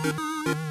Thank you.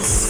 you